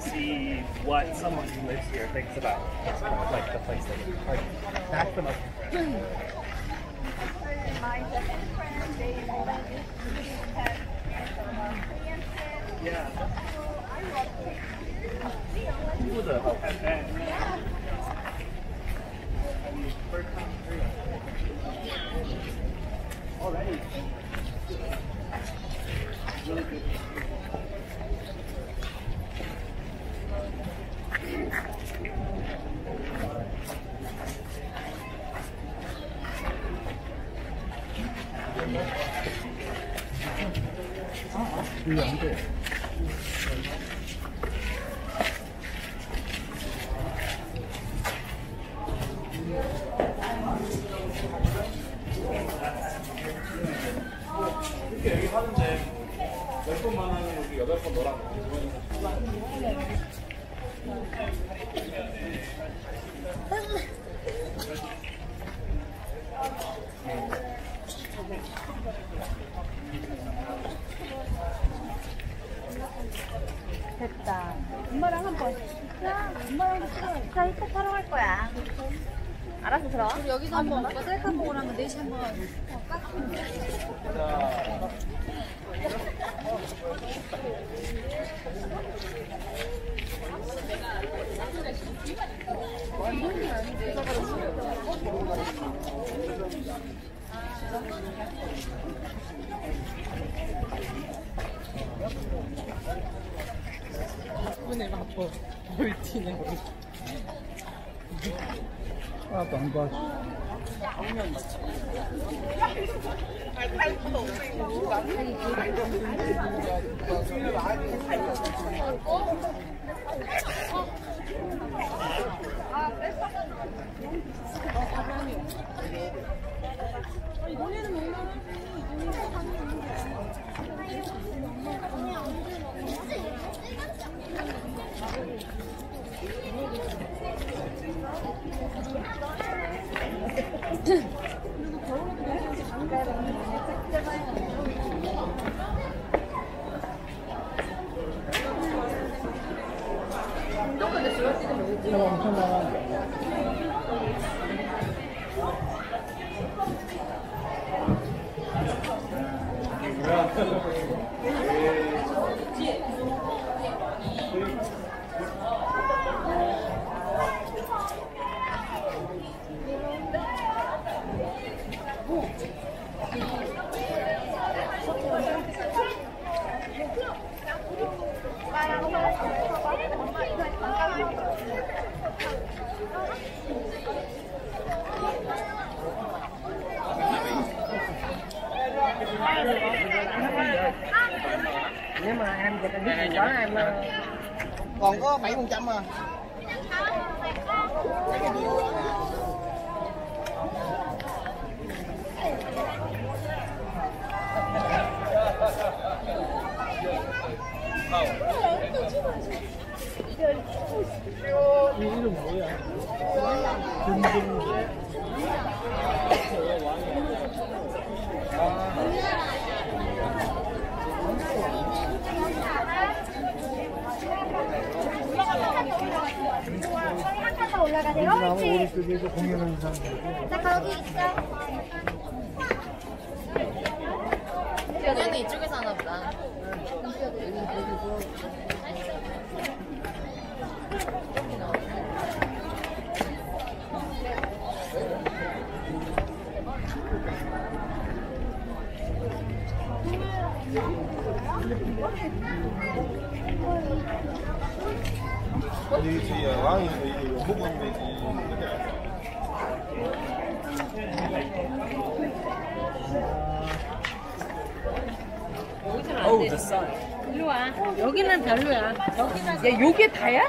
see what someone who lives here thinks about like the place they live. Like. Yeah. 여덟 번 너랑 됐다. 엄마랑 한 번. 야, 엄마랑 찍어. 자, 이따 타러 갈 거야. 알았어, 들어. 우리 여기서 한 번. 셀카 보고 나면 넷이 한 번. 눈 에 아파. 머리 튀네, 하나도 안 봐. 이거 nếu mà em dịch em biết đó em ờ, còn có bảy phần trăm à. 이 이름 뭐야? 올라가세요. 나무 옳지. 오른쪽에서 공연하는 사람들. 자, 거기 있어. 공연은 이쪽에서 하나 보다. Oh, the sun. 일로 와. 여기는 별로야. 여기는. 야, 요게 다야?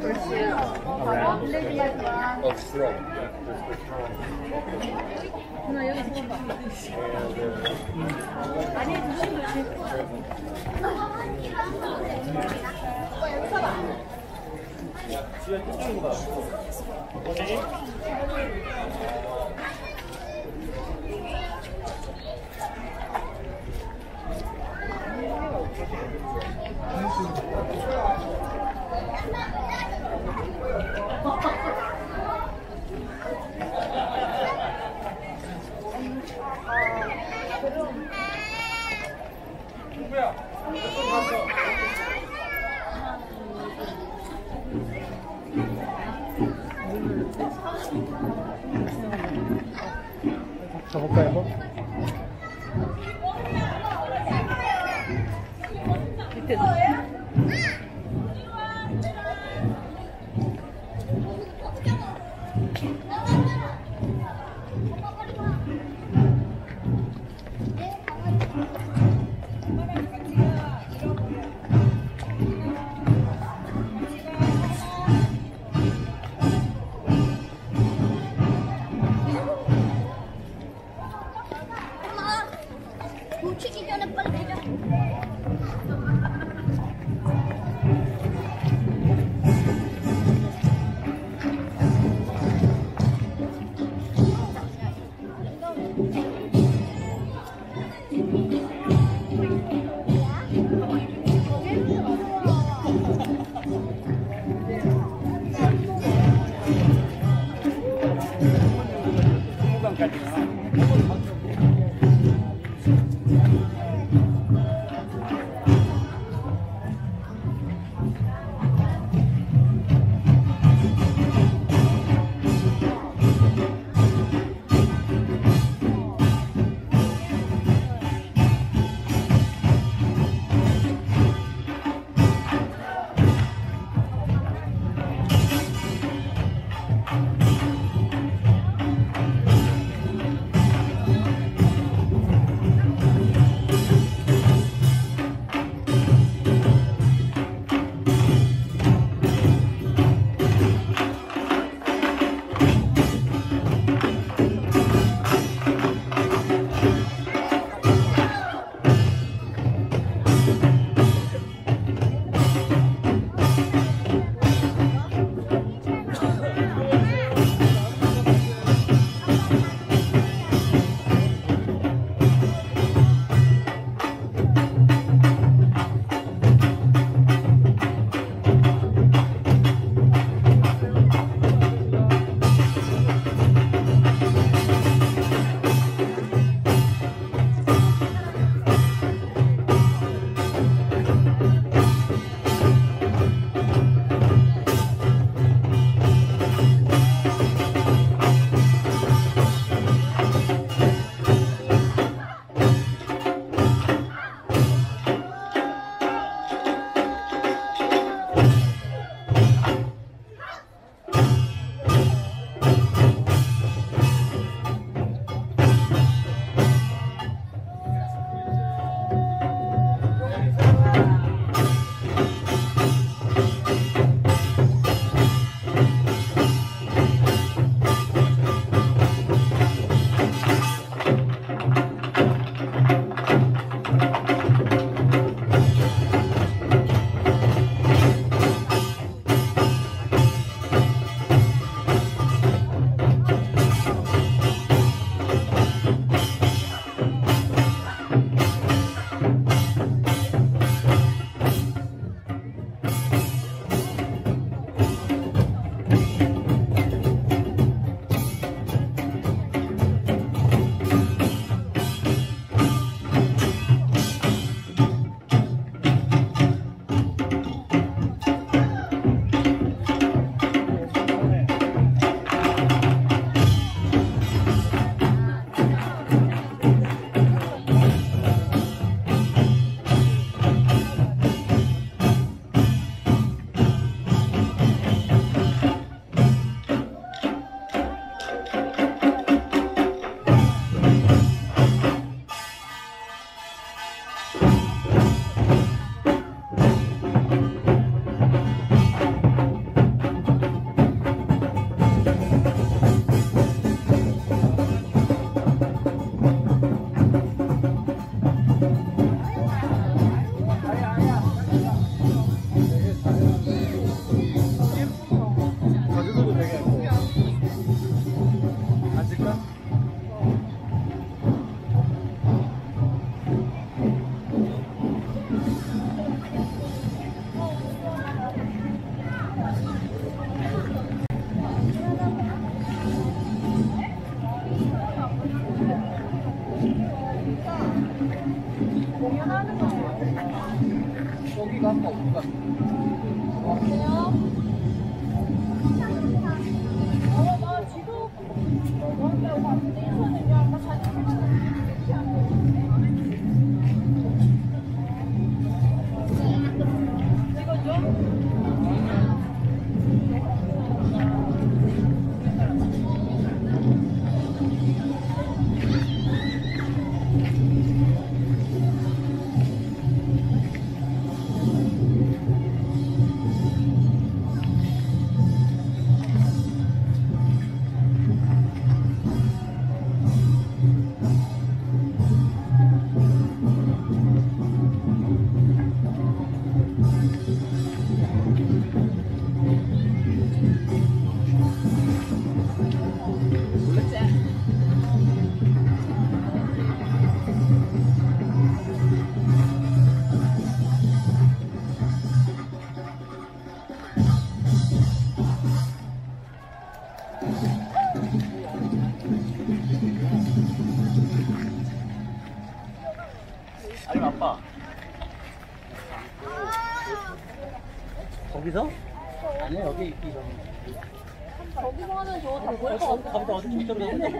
Are you allowed to take a picture? 어, 부러워. 가볼까요? 놓치기 아니 아빠. 거기서? 아니야 여기 이거. 거기서 하면 저다 보일 어, 것 같아. 가보다 어디 저쪽으로 가는데?